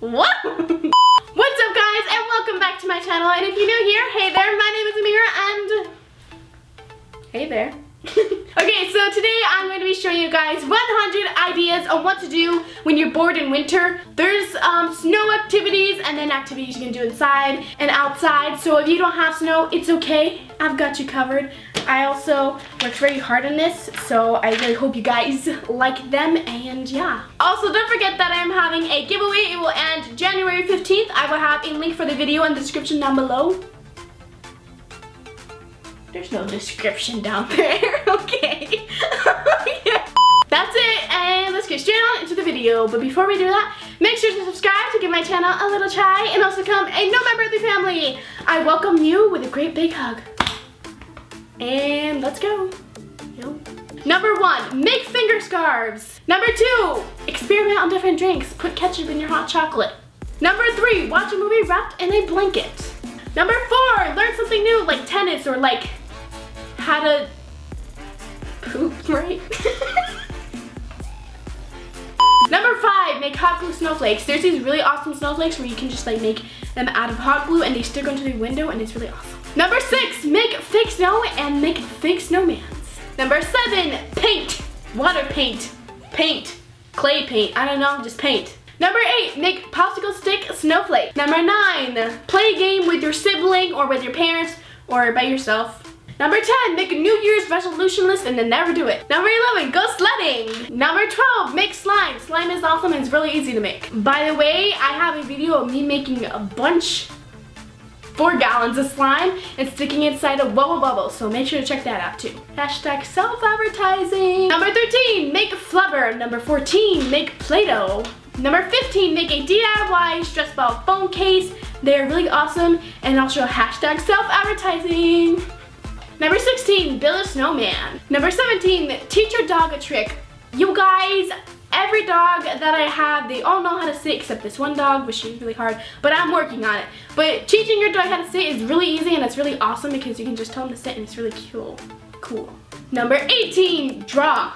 What? What's up guys and welcome back to my channel and if you're new here, hey there, my name is Ameerah and hey there. okay, so today I'm going to be showing you guys 100 ideas on what to do when you're bored in winter. There's um, snow activities and then activities you can do inside and outside. So if you don't have snow, it's okay. I've got you covered. I also worked very hard on this, so I really hope you guys like them and yeah. Also, don't forget that I am having a giveaway. It will end January 15th. I will have a link for the video in the description down below. There's no description down there, okay. That's it, and let's get straight on into the video. But before we do that, make sure to subscribe to give my channel a little try and also become a No My Birthday family. I welcome you with a great big hug. And let's go. Number one, make finger scarves. Number two, experiment on different drinks. Put ketchup in your hot chocolate. Number three, watch a movie wrapped in a blanket. Number four, learn something new like tennis or like how to poop, right? Number five, make hot glue snowflakes. There's these really awesome snowflakes where you can just like make them out of hot glue and they stick onto the window and it's really awesome. Number six, make fake snow and make fake snowmans. Number seven, paint. Water paint, paint, clay paint, I don't know, just paint. Number eight, make popsicle stick snowflake. Number nine, play a game with your sibling or with your parents or by yourself. Number 10, make a New Year's resolution list and then never do it. Number 11, go sledding. Number 12, make slime. Slime is awesome and it's really easy to make. By the way, I have a video of me making a bunch, four gallons of slime and sticking it inside a Wubble Bubble, so make sure to check that out too. Hashtag self-advertising. Number 13, make a flubber. Number 14, make Play-Doh. Number 15, make a DIY stress ball phone case. They're really awesome and also hashtag self-advertising. Number 16, build a snowman. Number 17, teach your dog a trick. You guys, every dog that I have, they all know how to sit except this one dog, which is really hard, but I'm working on it. But teaching your dog how to sit is really easy and it's really awesome because you can just tell them to sit and it's really cool. Cool. Number 18, draw.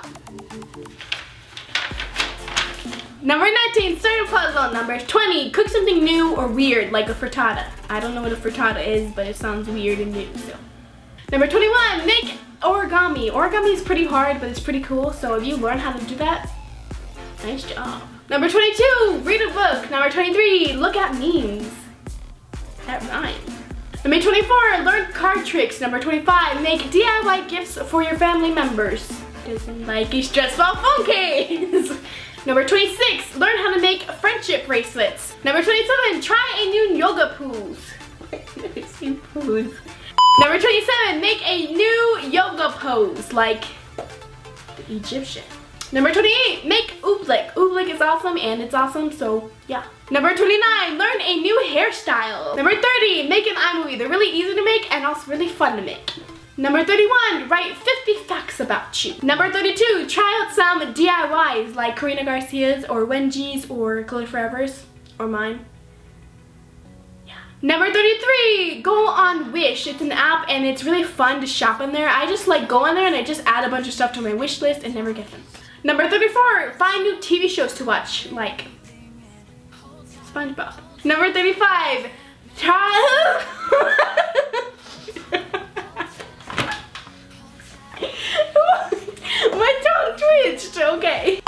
Number 19, start a puzzle. Number 20, cook something new or weird like a frittata. I don't know what a frittata is, but it sounds weird and new, so. Number 21, make origami. Origami is pretty hard, but it's pretty cool, so if you learn how to do that, nice job. Number 22, read a book. Number 23, look at memes. That rhymes. Number 24, learn card tricks. Number 25, make DIY gifts for your family members. Doesn't like a stressful phone case. Number 26, learn how to make friendship bracelets. Number 27, try a new yoga pose. pose. Number 27, make a new yoga pose like the Egyptian. Number 28, make oobleck. Oobleck is awesome and it's awesome, so yeah. Number 29, learn a new hairstyle. Number 30, make an iMovie. They're really easy to make and also really fun to make. Number 31, write 50 facts about you. Number 32, try out some DIYs like Karina Garcia's or Wengie's or Glitter Forever's or mine. Number 33, go on Wish. It's an app and it's really fun to shop in there. I just like go on there and I just add a bunch of stuff to my wish list and never get them. Number 34, find new TV shows to watch like SpongeBob. Number 35, try... My tongue twitched, okay.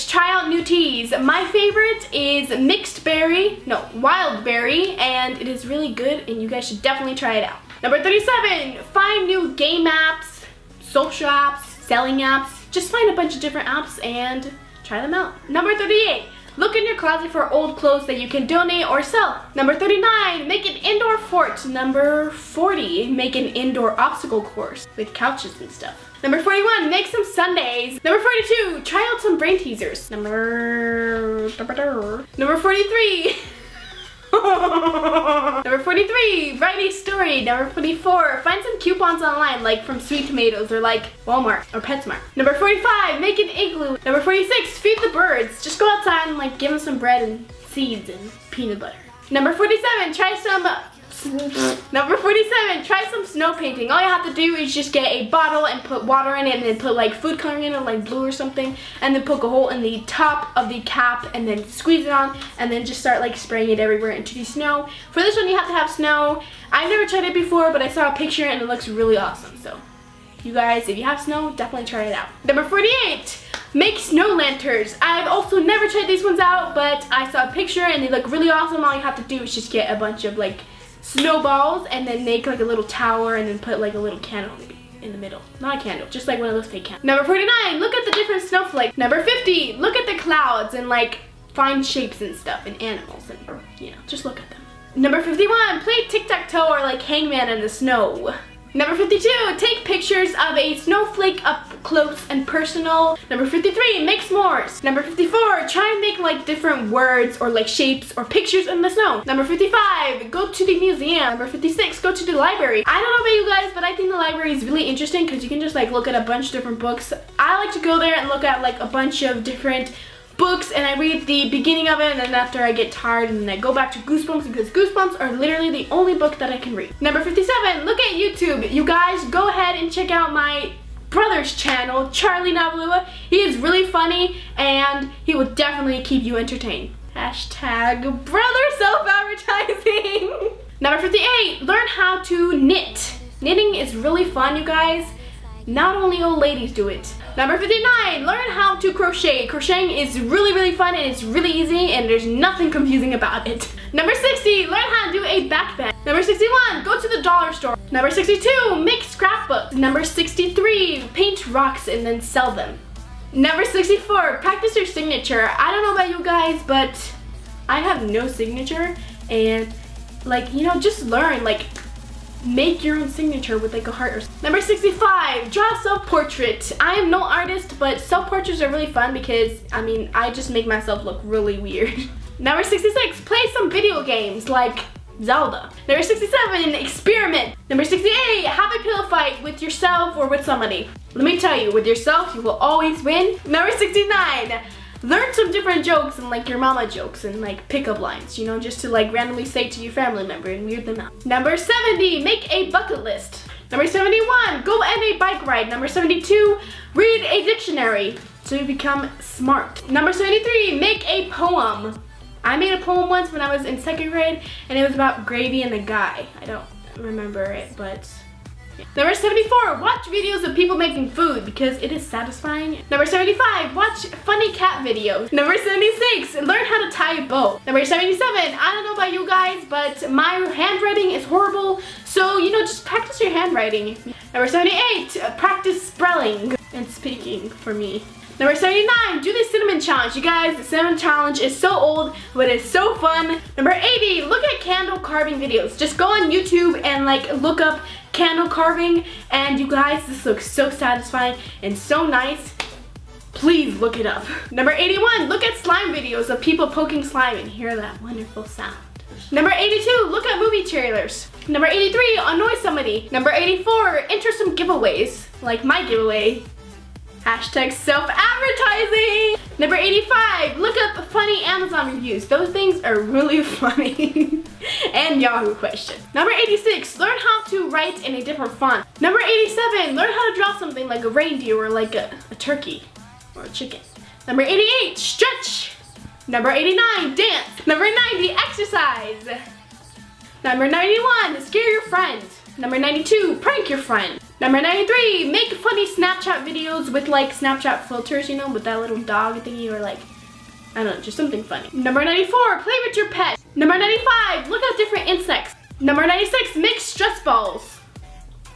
36, try out new teas. My favorite is mixed berry, no, wild berry, and it is really good and you guys should definitely try it out. Number 37, find new game apps, social apps, selling apps. Just find a bunch of different apps and try them out. Number 38, Look in your closet for old clothes that you can donate or sell. Number 39, make an indoor fort. Number 40, make an indoor obstacle course with couches and stuff. Number 41, make some sundaes. Number 42, try out some brain teasers. Number... Number 43, Number 43, write a story. Number 44, find some coupons online like from Sweet Tomatoes or like Walmart or PetSmart. Number 45, make an igloo. Number 46, feed the birds. Just go outside and like give them some bread and seeds and peanut butter. Number 47, try some. Number 47, try some snow painting. All you have to do is just get a bottle and put water in it and then put like food coloring in it, like blue or something, and then poke a hole in the top of the cap and then squeeze it on and then just start like spraying it everywhere into the snow. For this one, you have to have snow. I've never tried it before, but I saw a picture and it looks really awesome. So you guys, if you have snow, definitely try it out. Number 48, make snow lanterns. I've also never tried these ones out, but I saw a picture and they look really awesome. All you have to do is just get a bunch of like snowballs and then make like a little tower and then put like a little candle in the middle. Not a candle, just like one of those fake candles. Number 49, look at the different snowflakes. Number 50, look at the clouds and like find shapes and stuff and animals and you know, just look at them. Number 51, play tic-tac-toe or like hangman in the snow. Number 52, take pictures of a snowflake up close and personal. Number 53, make s'mores. Number 54, try and make like different words or like shapes or pictures in the snow. Number 55, go to the museum. Number 56, go to the library. I don't know about you guys, but I think the library is really interesting because you can just like look at a bunch of different books. I like to go there and look at like a bunch of different books and I read the beginning of it and then after I get tired and then I go back to Goosebumps because Goosebumps are literally the only book that I can read. Number 57, look at YouTube. You guys go ahead and check out my brother's channel, Charlie Navalua. He is really funny and he will definitely keep you entertained. Hashtag brother self-advertising. Number 58, learn how to knit. Knitting is really fun, you guys. Not only old ladies do it. Number 59, learn how to crochet. Crocheting is really, really fun and it's really easy and there's nothing confusing about it. Number 60, learn how to do a backbend. Number 61, go to the dollar store. Number 62, make scrapbooks. Number 63, paint rocks and then sell them. Number 64, practice your signature. I don't know about you guys, but I have no signature and like, you know, just learn. Like, make your own signature with like a heart or something. Number 65, draw a self-portrait. I am no artist, but self-portraits are really fun because, I mean, I just make myself look really weird. Number 66, play some video games like Zelda. Number 67, experiment. Number 68, have a pillow fight with yourself or with somebody. Let me tell you, with yourself, you will always win. Number 69, learn some different jokes and like your mama jokes and like pickup lines, you know, just to like randomly say to your family member and weird them out. Number 70, make a bucket list. Number 71, go on a bike ride. Number 72, read a dictionary so you become smart. Number 73, make a poem. I made a poem once when I was in second grade and it was about gravy and a guy. I don't remember it, but Number 74, watch videos of people making food because it is satisfying. Number 75, watch funny cat videos. Number 76, learn how to tie a bow. Number 77, I don't know about you guys, but my handwriting is horrible, so you know, just practice your handwriting. Number 78, practice spelling and speaking for me. Number 79, do the cinnamon challenge. You guys, the cinnamon challenge is so old, but it's so fun. Number 80, look at candle carving videos. Just go on YouTube and like look up candle carving and you guys, this looks so satisfying and so nice. Please look it up. Number 81, look at slime videos of people poking slime and hear that wonderful sound. Number 82, look at movie trailers. Number 83, annoy somebody. Number 84, enter some giveaways, like my giveaway Hashtag self-advertising. Number 85, look up funny Amazon reviews. Those things are really funny. and Yahoo question. Number 86, learn how to write in a different font. Number 87, learn how to draw something like a reindeer or like a, a turkey or a chicken. Number 88, stretch. Number 89, dance. Number 90, exercise. Number 91, scare your friend. Number 92, prank your friend. Number 93, make funny Snapchat videos with like Snapchat filters, you know, with that little dog thingy or like, I don't know, just something funny. Number 94, play with your pet. Number 95, look at different insects. Number 96, make stress balls.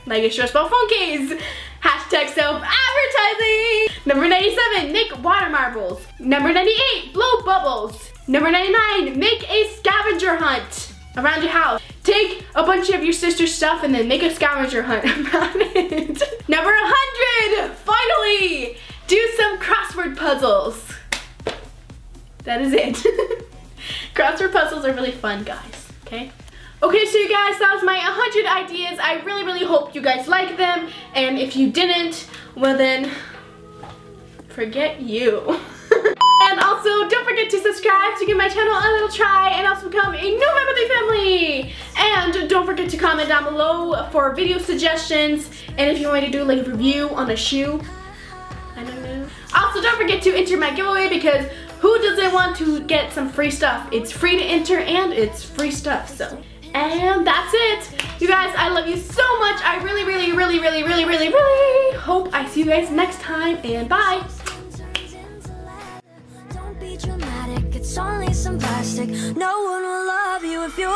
Like a stress ball funkies. Hashtag self-advertising. Number 97, make water marbles. Number 98, blow bubbles. Number 99, make a scavenger hunt around your house. Take a bunch of your sister's stuff and then make a scavenger hunt about it. Number 100, finally, do some crossword puzzles. That is it. crossword puzzles are really fun, guys, okay? Okay, so you guys, that was my 100 ideas. I really, really hope you guys like them. And if you didn't, well then, forget you. And also, don't forget to subscribe to give my channel a little try and also become a new member the to comment down below for video suggestions and if you want me to do like a review on a shoe. I don't know. Also, don't forget to enter my giveaway because who doesn't want to get some free stuff? It's free to enter and it's free stuff, so. And that's it. You guys, I love you so much. I really, really, really, really, really, really, really hope I see you guys next time and bye. It's only some plastic. No one will love you if you're